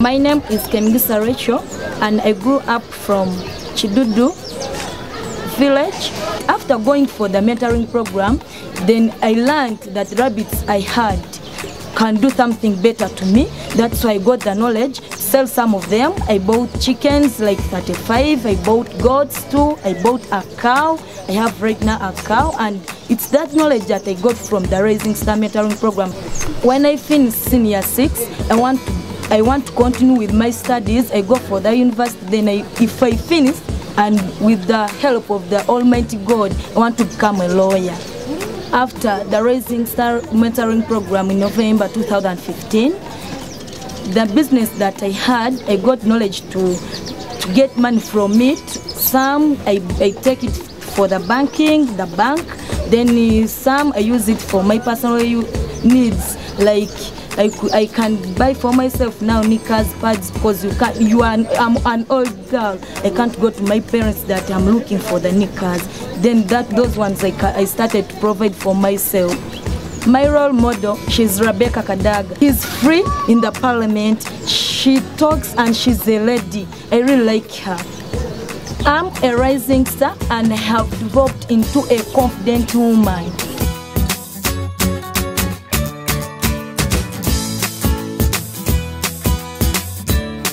My name is Kemigisa Racheal and I grew up from Chidudu village. After going for the mentoring program, then I learned that rabbits I had can do something better to me. That's why I got the knowledge sell some of them. I bought chickens like 35, I bought goats too, I bought a cow. I have right now a cow and it's that knowledge that I got from the Raising Star Mentoring Program. When I finish senior six, I want to I want to continue with my studies. I go for the university. Then, I, if I finish, and with the help of the Almighty God, I want to become a lawyer. After the Raising Star Mentoring Program in November 2015, the business that I had, I got knowledge to to get money from it. Some I, I take it for the banking, the bank. Then some I use it for my personal needs, like I, I can buy for myself now knickers, pads, because you can you are I'm an old girl. I can't go to my parents that I'm looking for the knickers. Then that those ones I, I started to provide for myself. My role model, she's Rebecca Kadaga. She's free in the parliament. She talks and she's a lady. I really like her. I'm a rising star and have developed into a confident woman.